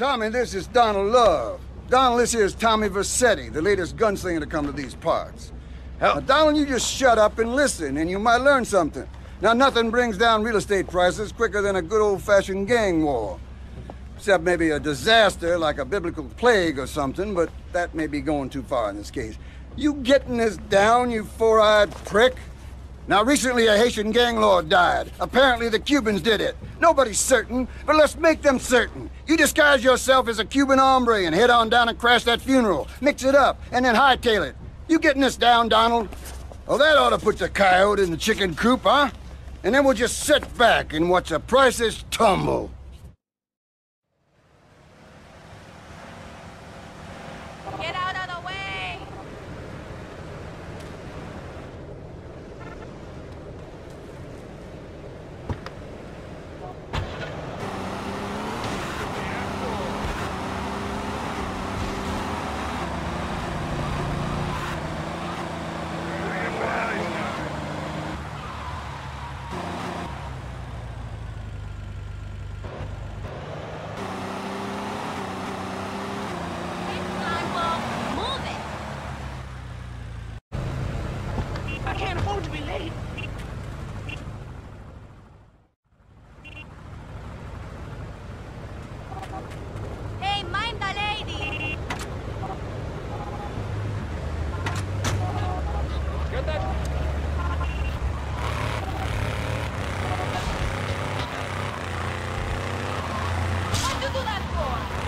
Tommy, this is Donald Love. Donald, this here is Tommy Vercetti, the latest gunslinger to come to these parts. Hell. Now, Donald, you just shut up and listen, and you might learn something. Now, nothing brings down real estate prices quicker than a good old-fashioned gang war. Except maybe a disaster like a biblical plague or something, but that may be going too far in this case. You getting this down, you four-eyed prick? Now, recently a Haitian gang lord died. Apparently the Cubans did it. Nobody's certain, but let's make them certain. You disguise yourself as a Cuban hombre and head on down and crash that funeral. Mix it up, and then hightail it. You getting this down, Donald? Well, that ought to put the coyote in the chicken coop, huh? And then we'll just sit back and watch the prices tumble. Get out of the way! It's time, Bob. Move it! I can't afford to be late. Hey, mind the lady! Get that. What'd you do that for?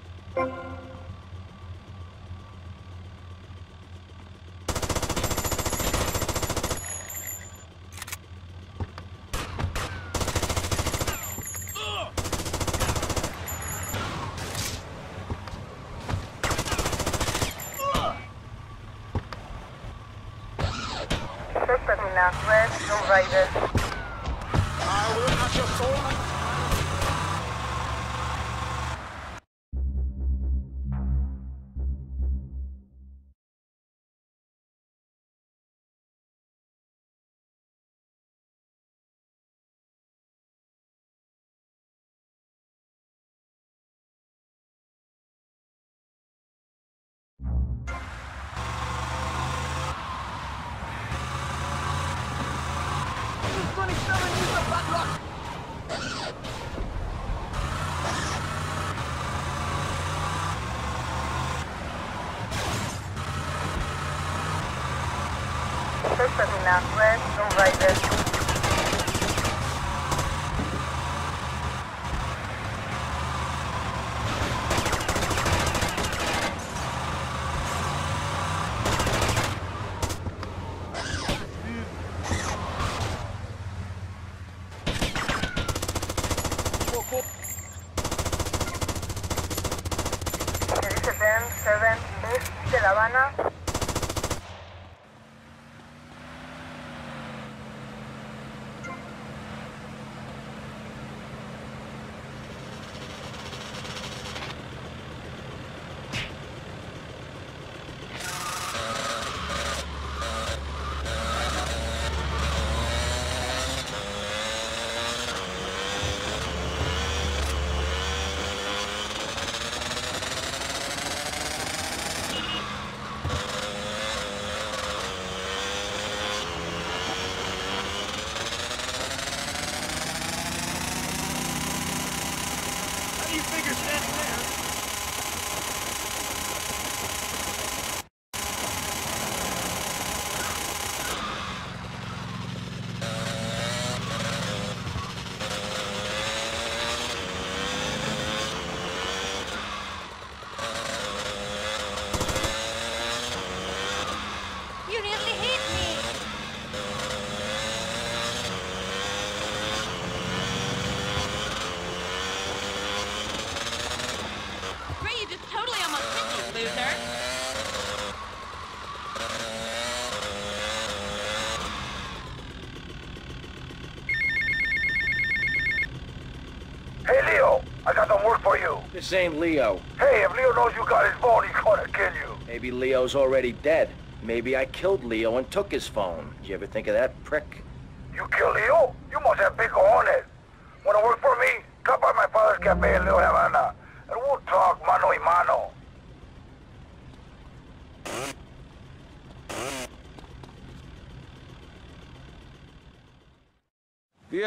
Suspect in Northwest, no rider. I Suspect in Northwest, no rider. Se dice Ben, Seven, East de La Habana. This ain't Leo. Hey, if Leo knows you got his phone, he's gonna kill you. Maybe Leo's already dead. Maybe I killed Leo and took his phone. Did you ever think of that, prick? You kill Leo? You must have big cojones. Wanna work for me? Come by my father's cafe in Little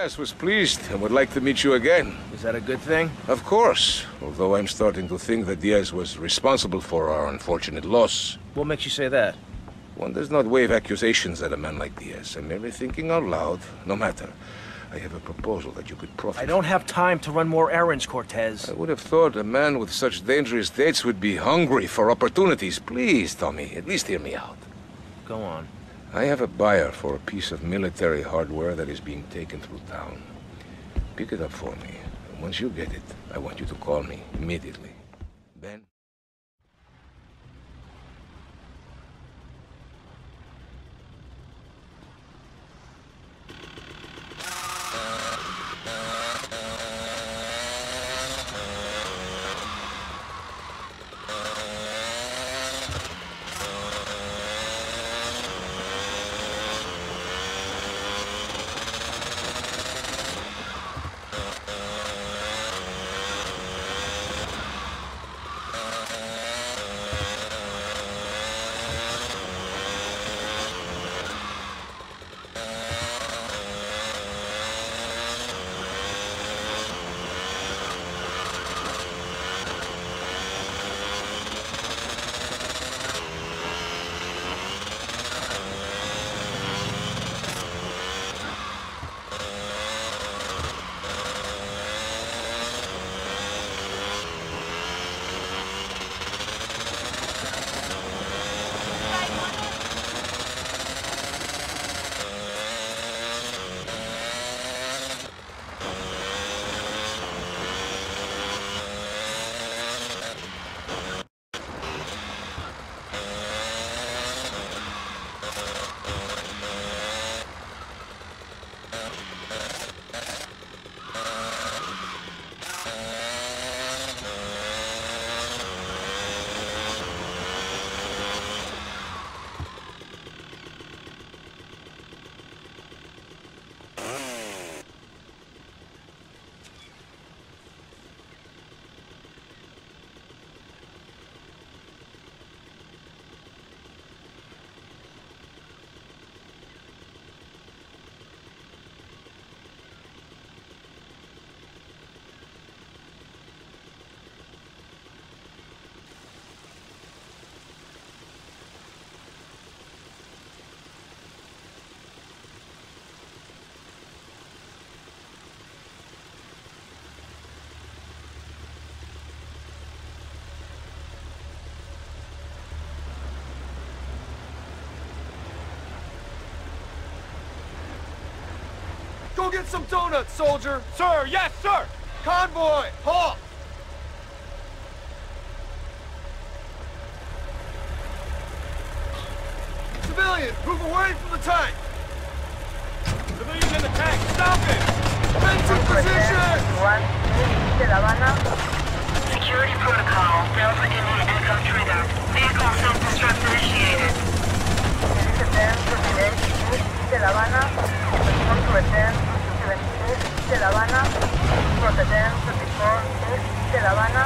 Diaz was pleased and would like to meet you again. Is that a good thing? Of course, although I'm starting to think that Diaz was responsible for our unfortunate loss. What makes you say that? One does not wave accusations at a man like Diaz. I'm merely thinking out loud. No matter. I have a proposal that you could profit I don't have time to run more errands, Cortez. I would have thought a man with such dangerous dates would be hungry for opportunities. Please, Tommy, at least hear me out. Go on. I have a buyer for a piece of military hardware that is being taken through town. Pick it up for me. Once you get it, I want you to call me immediately. Go get some donuts, soldier! Sir, yes, sir! Convoy, halt! Civilian, move away from the tank! Civilian in the tank, stop it! Men to position! One, de Security protocol. Delta India Echo trigger. Vehicle self-destruct initiated. Dirige ten, President, de La Habana. Respond to attend, Protect 34 East de La Habana.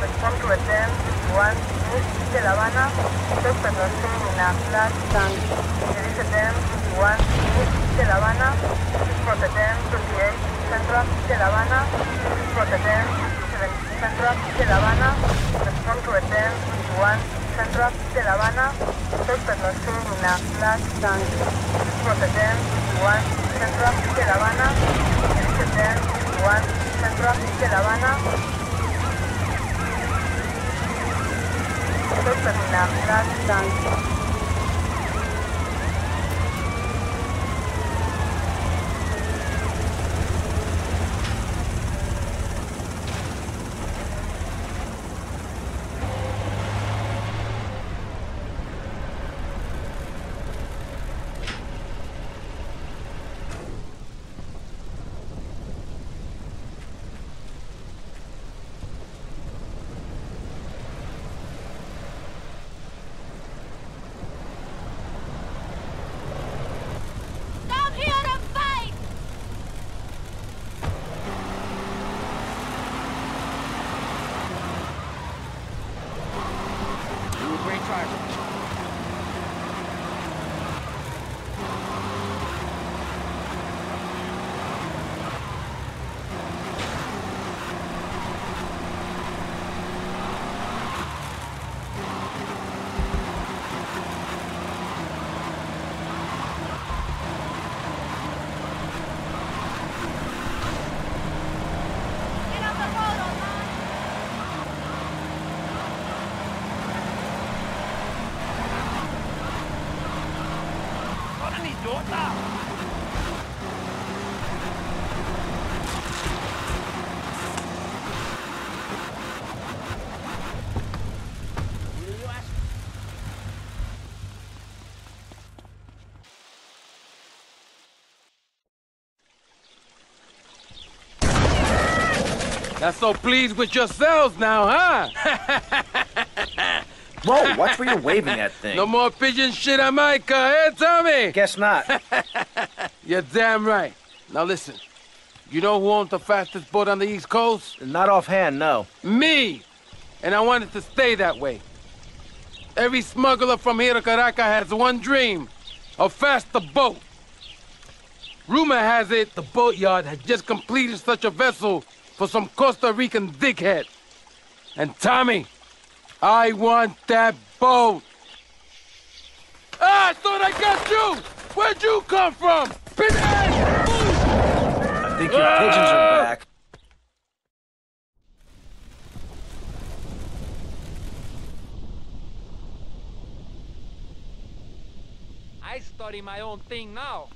Respond to attend, 1 East de La Habana. Stop pedestrian in a flat tank. Dirige ten, 21 East de La Habana. Protect 28 Central de La Habana. Protect 70 Central de La Habana. Respond to attend, 21 Central de La Habana. Stop pedestrian in a flat tank. Protect 21 Central de La Habana. Dirige ten, 21 Central de La Habana. Stop in a flat tank. Not so pleased with yourselves now, huh? Whoa, watch where you're waving that thing. No more pigeon shit on my car, eh, Tommy? Guess not. You're damn right. Now listen, you know who owns the fastest boat on the East Coast? not offhand, no. Me! And I want it to stay that way. Every smuggler from here to Caracas has one dream, a faster boat. Rumor has it the boatyard has just completed such a vessel for some Costa Rican dickhead. And Tommy, I want that boat. Ah, I thought I got you! Where'd you come from? Pinhead! I think your pigeons are back. I study my own thing now.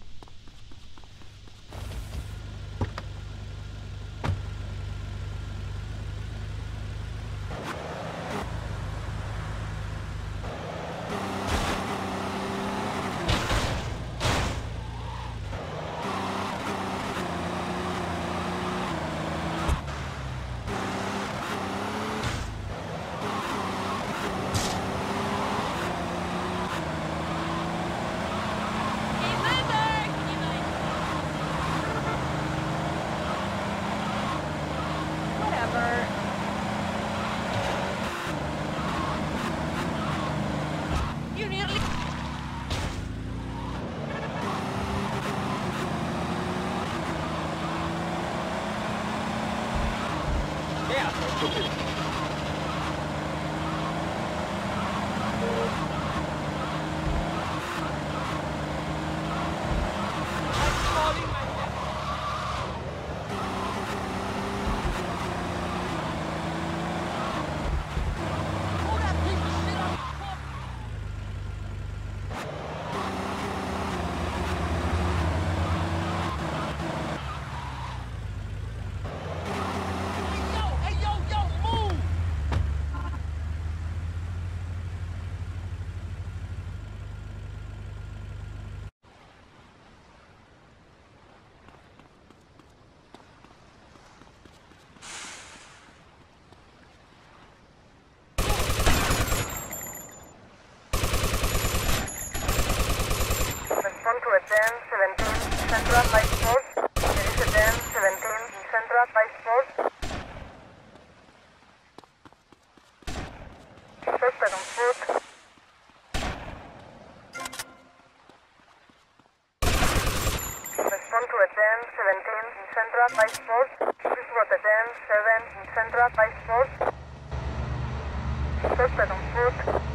Suspect on foot. Got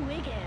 wicked.